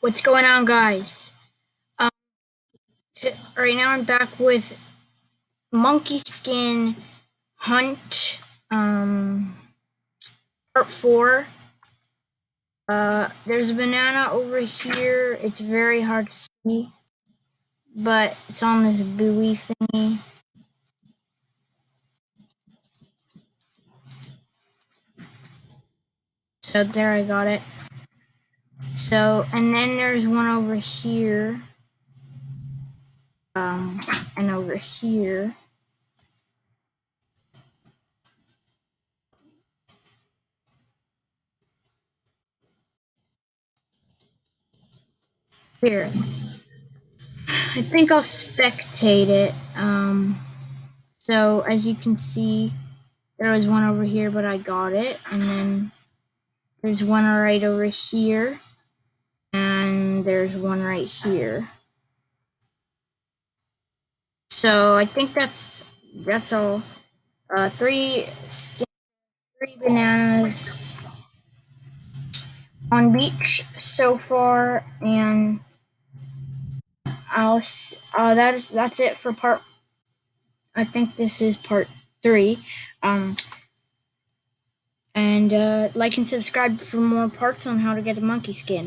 What's going on, guys? Um, right now I'm back with Monkey Skin Hunt, um, part four. Uh, there's a banana over here. It's very hard to see, but it's on this buoy thingy. So there I got it. So, and then there's one over here. Um, and over here. Here. I think I'll spectate it. Um, so as you can see, there was one over here, but I got it. And then there's one right over here. There's one right here. So I think that's that's all. Uh, three skin, three bananas on beach so far, and I'll uh, that is that's it for part. I think this is part three. Um, and uh, like and subscribe for more parts on how to get a monkey skin.